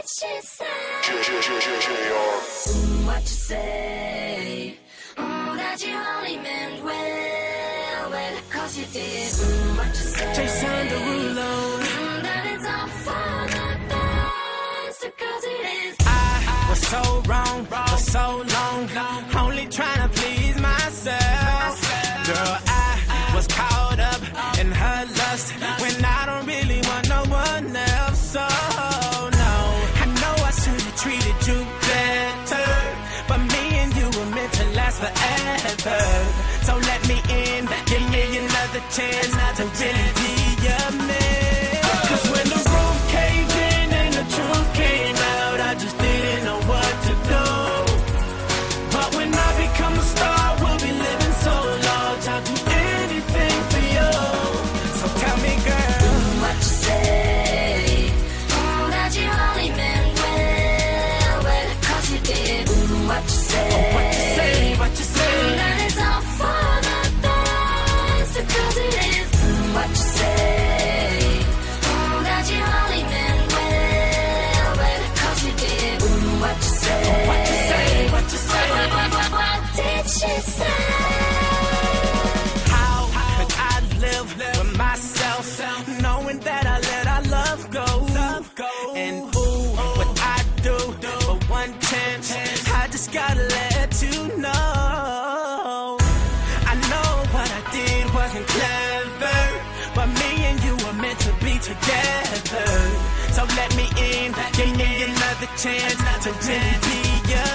did she say? What you say? Mm, that you only meant well, well, cause you did. Mm, what you say? Jason Derulo. Mm, that all for the best, cause it is. I was so wrong for so long, only trying to please myself. Myself, knowing that I let our love go? And ooh, what I do for one chance, I just gotta let you know. I know what I did wasn't clever, but me and you were meant to be together. So let me in, give me another chance to really be your